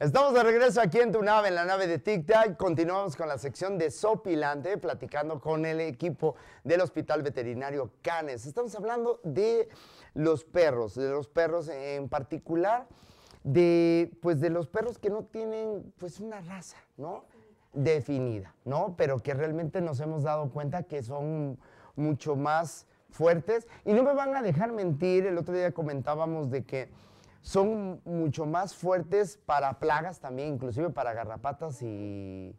Estamos de regreso aquí en tu nave, en la nave de Tic Tac. Continuamos con la sección de Sopilante, platicando con el equipo del Hospital Veterinario Canes. Estamos hablando de los perros, de los perros en particular, de, pues, de los perros que no tienen pues, una raza, ¿no? Definida, ¿no? Pero que realmente nos hemos dado cuenta que son mucho más fuertes. Y no me van a dejar mentir, el otro día comentábamos de que son mucho más fuertes para plagas también, inclusive para garrapatas y,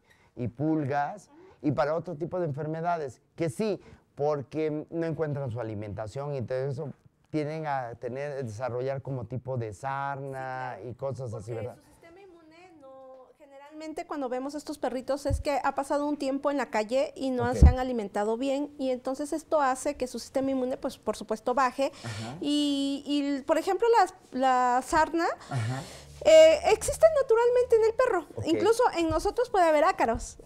pulgas y para otro tipo de enfermedades, que sí, porque no encuentran su alimentación y todo eso tienen a tener, desarrollar como tipo de sarna y cosas así, ¿verdad? Cuando vemos estos perritos es que ha pasado un tiempo en la calle y no se han alimentado bien y entonces esto hace que su sistema inmune, pues por supuesto, baje. Y, por ejemplo, la sarna... Eh, existen naturalmente en el perro. Incluso en nosotros puede haber ácaros.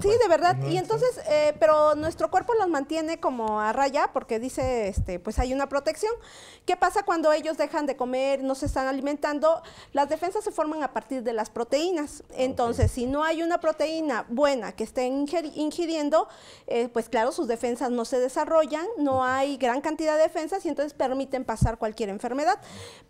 sí, de verdad. y entonces, eh, pero nuestro cuerpo los mantiene como a raya porque dice, este, pues hay una protección. ¿Qué pasa cuando ellos dejan de comer, no se están alimentando? Las defensas se forman a partir de las proteínas. Entonces, si no hay una proteína buena que estén ingiriendo, eh, pues claro, sus defensas no se desarrollan, no hay gran cantidad de defensas y entonces permiten pasar cualquier enfermedad.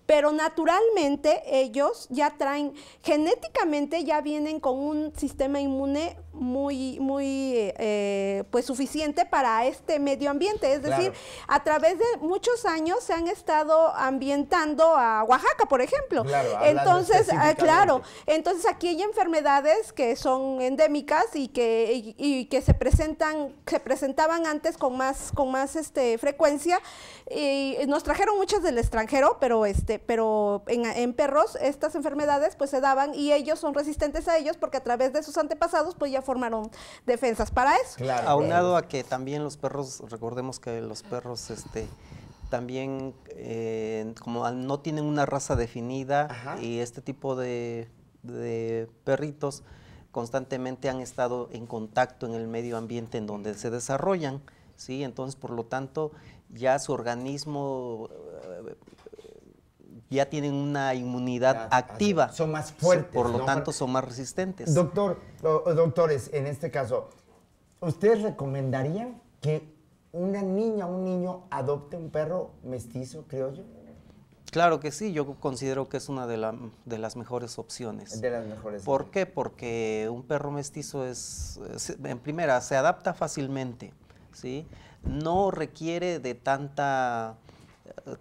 Pero naturalmente ellos ya traen, genéticamente ya vienen con un sistema inmune muy, muy, eh, pues suficiente para este medio ambiente. Es decir, a través de muchos años se han estado ambientando a Oaxaca, por ejemplo. entonces, ah, claro, entonces aquí hay enfermedades que son endémicas y que, y, que se presentan, se presentaban antes con más, con más este, frecuencia. Y nos trajeron muchas del extranjero, pero este, pero en, en perros estas enfermedades pues se daban y ellos son resistentes a ellos porque a través de sus antepasados pues ya formaron defensas para eso. Claro. Aunado a que también los perros, recordemos que los perros este también eh, como no tienen una raza definida y este tipo de, de perritos constantemente han estado en contacto en el medio ambiente en donde se desarrollan, ¿sí? Entonces, por lo tanto, ya su organismo ya tienen una inmunidad activa. Son más fuertes. Por lo tanto, son más resistentes. Doctor, doctores, en este caso, ¿ustedes recomendarían que una niña o un niño adopte un perro mestizo criollo? Claro que sí, yo considero que es una de, de las mejores opciones. De las mejores. ¿Por qué? Porque un perro mestizo es, en primera, se adapta fácilmente, ¿sí? No requiere de tanta,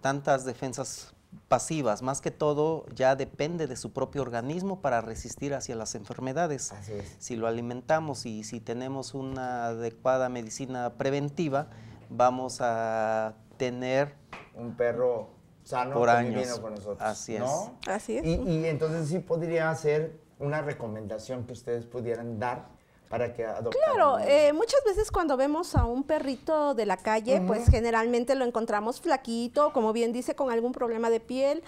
tantas defensas pasivas, más que todo ya depende de su propio organismo para resistir hacia las enfermedades. Si lo alimentamos y si tenemos una adecuada medicina preventiva, vamos a tener un perro sano por años con nosotros. Así es. Así es. Y, y entonces sí podría ser una recomendación que ustedes pudieran dar para que Claro, eh, muchas veces cuando vemos a un perrito de la calle, pues generalmente lo encontramos flaquito, como bien dice, con algún problema de piel,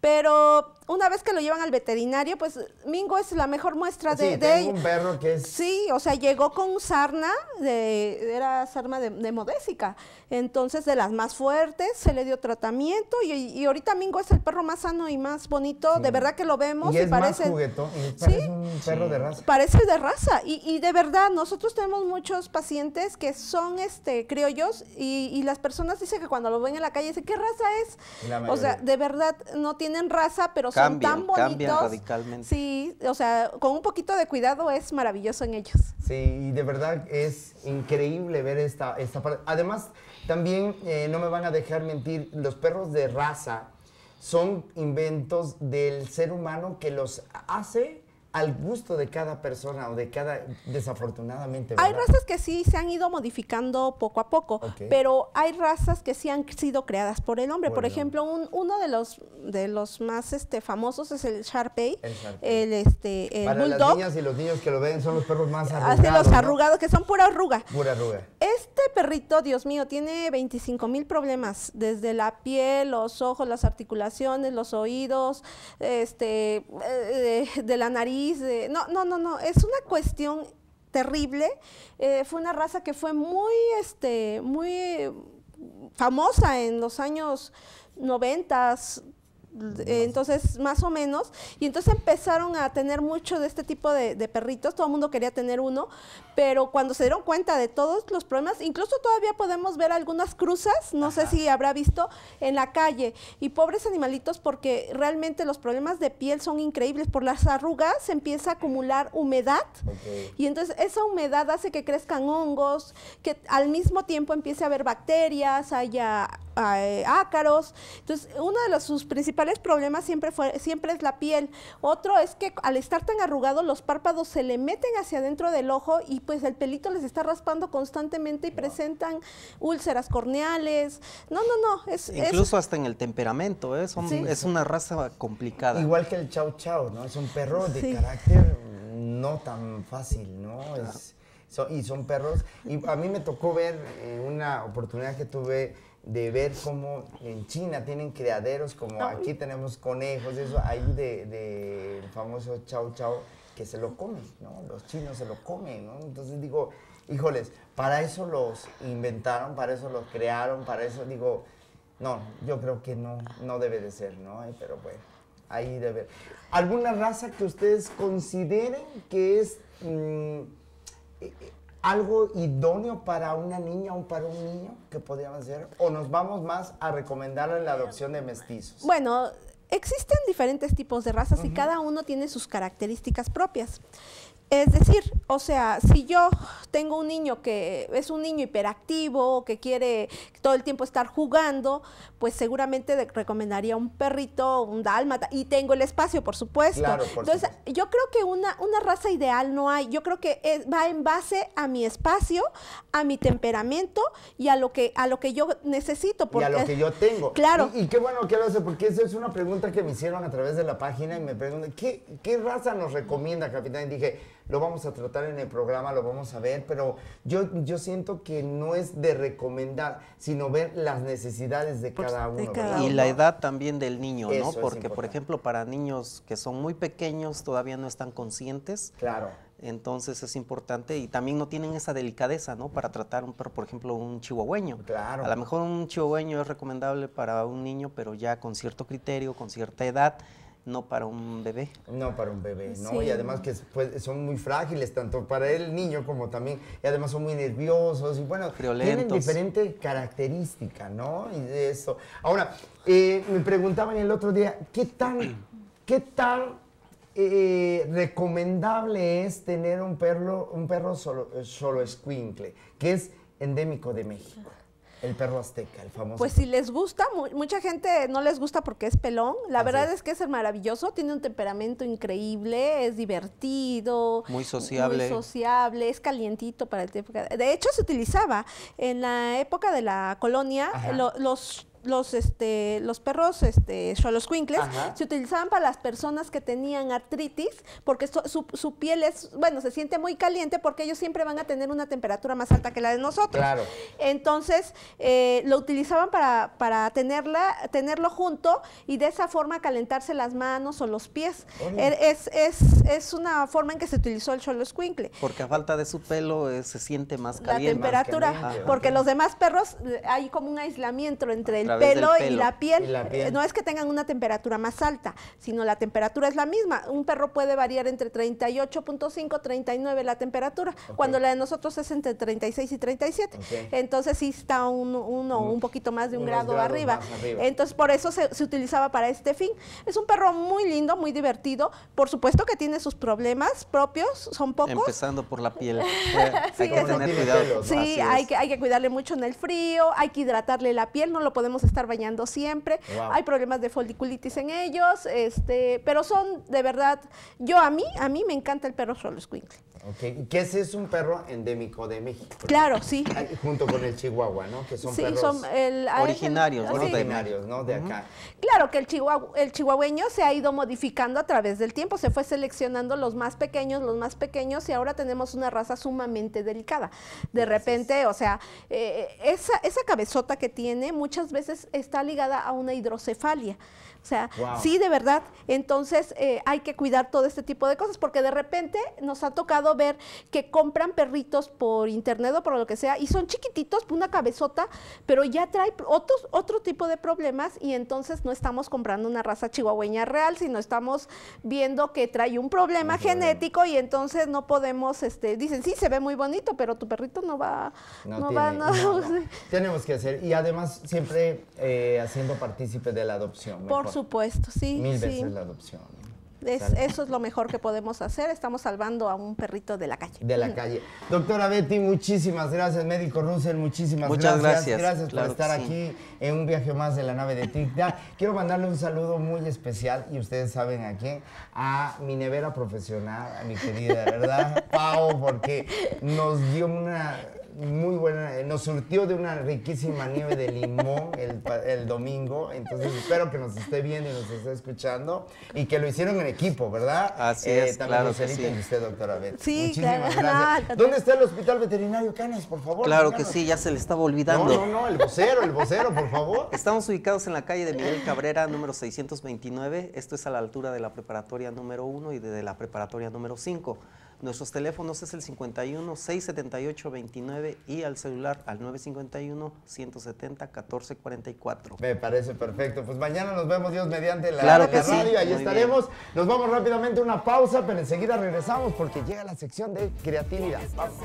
pero una vez que lo llevan al veterinario, pues Mingo es la mejor muestra de, sí, tengo un perro que es... Sí, o sea, llegó con sarna, de, era sarna de, de, modésica, entonces de las más fuertes, se le dio tratamiento y, ahorita Mingo es el perro más sano y más bonito, de verdad que lo vemos y, es parece... Más juguetón, parece un perro de raza. Parece de raza. Y, de verdad, nosotros tenemos muchos pacientes que son este criollos y, las personas dicen que cuando lo ven en la calle dicen, ¿qué raza es? O sea, de verdad, no tienen raza, pero son tan bonitos. Cambian radicalmente. Sí, o sea, con un poquito de cuidado es maravilloso en ellos. Sí, y de verdad es increíble ver esta, esta parte. Además, también eh, no me van a dejar mentir, los perros de raza son inventos del ser humano que los hace al gusto de cada persona o de cada, desafortunadamente. Hay razas que sí se han ido modificando poco a poco, pero hay razas que sí han sido creadas por el hombre. Por, ejemplo, un, uno de los de los más este, famosos es el Sharpei, el, este, el Para Bulldog. las niñas y los niños que lo ven son los perros más arrugados. Hace los arrugados, que son pura arruga. Pura arruga. Este perrito, Dios mío, tiene 25 mil problemas, desde la piel, los ojos, las articulaciones, los oídos, este, eh, de la nariz, no, no, no, no, es una cuestión terrible. Eh, fue una raza que fue muy, este, muy famosa en los años noventas, entonces más o menos, y entonces empezaron a tener mucho de este tipo de, perritos, todo el mundo quería tener uno, pero cuando se dieron cuenta de todos los problemas, incluso todavía podemos ver algunas cruzas, no sé si habrá visto, en la calle, y pobres animalitos porque realmente los problemas de piel son increíbles, por las arrugas se empieza a acumular humedad, y entonces esa humedad hace que crezcan hongos, que al mismo tiempo empiece a haber bacterias, haya eh, ácaros. Entonces, uno de los, sus principales problemas siempre, fue, siempre es la piel. Otro es que al estar tan arrugado, los párpados se le meten hacia adentro del ojo y pues el pelito les está raspando constantemente y presentan úlceras corneales. No, no, no. Es, Incluso hasta en el temperamento, ¿eh? es una raza complicada. Igual que el chau chau, ¿no? Es un perro de carácter no tan fácil, ¿no? y son perros. Y a mí me tocó ver en una oportunidad que tuve de ver cómo en China tienen criaderos, como aquí tenemos conejos, eso, ahí del de, famoso chau chau, que se lo comen, ¿no? Los chinos se lo comen, ¿no? Entonces digo, híjoles, para eso los inventaron, para eso los crearon, para eso digo, no, yo creo que no, no debe de ser, ¿no? Pero bueno, ahí debe. ¿Alguna raza que ustedes consideren que es... Mm, eh, algo idóneo para una niña o para un niño que podríamos hacer? ¿O nos vamos más a recomendarle la adopción de mestizos? Bueno, existen diferentes tipos de razas y cada uno tiene sus características propias. Es decir, o sea, si yo tengo un niño que es un niño hiperactivo, que quiere todo el tiempo estar jugando, pues seguramente recomendaría un perrito, un dálmata, y tengo el espacio, por supuesto. Entonces, yo creo que una, una raza ideal no hay. Yo creo que va en base a mi espacio, a mi temperamento y a lo que, a lo que yo necesito. Porque, y a lo que yo tengo. Claro. Y, qué bueno que lo hace, porque esa es una pregunta que me hicieron a través de la página y me preguntan, ¿qué, qué raza nos recomienda, capitán? Y dije, lo vamos a tratar en el programa, lo vamos a ver, pero yo, yo siento que no es de recomendar, sino ver las necesidades de cada uno. y la edad también del niño, ¿no? Porque, por ejemplo, para niños que son muy pequeños, todavía no están conscientes. Claro. Entonces es importante y también no tienen esa delicadeza, ¿no? Para tratar un perro, por ejemplo, un chihuahueño. Claro. A lo mejor un chihuahueño es recomendable para un niño, pero ya con cierto criterio, con cierta edad no para un bebé. No para un bebé, ¿no? Y además que pues, son muy frágiles, tanto para el niño como también, y además son muy nerviosos y bueno, tienen diferente característica, ¿no? Y de eso. Ahora, eh, me preguntaban el otro día, ¿qué tan, qué tan eh, recomendable es tener un perro, un perro solo, solo escuincle, que es endémico de México? El perro azteca, el famoso. Pues si les gusta, mucha gente no les gusta porque es pelón. La verdad es que es maravilloso, tiene un temperamento increíble, es divertido. Muy sociable. Muy sociable, es calientito para el tiempo. De hecho, se utilizaba en la época de la colonia, los los, este, los perros este, Xoloscuincles se utilizaban para las personas que tenían artritis, porque su, su, piel es, bueno, se siente muy caliente porque ellos siempre van a tener una temperatura más alta que la de nosotros. Claro. Entonces, eh, lo utilizaban para, para tenerla, tenerlo junto y de esa forma calentarse las manos o los pies. Er, es, es, es, una forma en que se utilizó el Xoloscuincle. Porque a falta de su pelo eh, se siente más caliente. La temperatura, porque los demás perros eh, hay como un aislamiento entre el pelo, y, la piel. Eh, no es que tengan una temperatura más alta, sino la temperatura es la misma. Un perro puede variar entre 38.5, 39 la temperatura, cuando la de nosotros es entre 36 y 37. Entonces sí está uno, un poquito más de un grado arriba. Entonces por eso se, utilizaba para este fin. Es un perro muy lindo, muy divertido. Por supuesto que tiene sus problemas propios, son pocos. Empezando por la piel. hay que tener cuidado. Sí, hay que, hay que cuidarle mucho en el frío, hay que hidratarle la piel, no lo podemos estar bañando siempre. Hay problemas de foliculitis en ellos, este, pero son de verdad, yo a mí, a mí me encanta el perro solo squinkle. Okay. Que ese es un perro endémico de México. Claro, sí. Junto con el chihuahua, ¿no? Que son perros originarios, ¿no? originarios, ¿no? De acá. Claro que el, chihuahua, el chihuahueño se ha ido modificando a través del tiempo, se fue seleccionando los más pequeños, los más pequeños y ahora tenemos una raza sumamente delicada. De repente, o sea, eh, esa, esa cabezota que tiene muchas veces está ligada a una hidrocefalia. O sea, sí, de verdad. Entonces eh, hay que cuidar todo este tipo de cosas porque de repente nos ha tocado tocado ver que compran perritos por internet o por lo que sea y son chiquititos, una cabezota, pero ya trae otros, otro tipo de problemas y entonces no estamos comprando una raza chihuahueña real, sino estamos viendo que trae un problema genético y entonces no podemos, este, dicen, sí, se ve muy bonito, pero tu perrito no va, no, va, no. Tenemos que hacer, y además siempre eh, haciendo partícipe de la adopción. Por supuesto, sí. Mil veces la adopción eso es lo mejor que podemos hacer. Estamos salvando a un perrito de la calle. De la calle. Doctora Betty, muchísimas gracias. Médico Russell, muchísimas Muchas gracias. Gracias, por estar aquí en un viaje más de la nave de TICTA. Quiero mandarle un saludo muy especial, y ustedes saben a quién, a mi nevera profesional, a mi querida, ¿verdad? Pau, porque nos dio una muy buena, eh, nos surtió de una riquísima nieve de limón el, domingo, entonces espero que nos esté viendo y nos esté escuchando y que lo hicieron en equipo, ¿verdad? Así es, eh, también claro que sí. y usted, doctora Beth. Sí, Muchísimas gracias. ¿Dónde está el Hospital Veterinario Canes, por favor? Claro que sí, ya se le estaba olvidando. No, no, no, el vocero, el vocero, por favor. Estamos ubicados en la calle de Miguel Cabrera, número 629, esto es a la altura de la preparatoria número 1 y de la preparatoria número 5. Nuestros teléfonos es el 51 678 29 y al celular al 951 170 1444. Me parece perfecto. Pues mañana nos vemos Dios mediante la, claro que radio. Ahí estaremos. Nos vamos rápidamente a una pausa, pero enseguida regresamos porque llega la sección de creatividad. Vamos.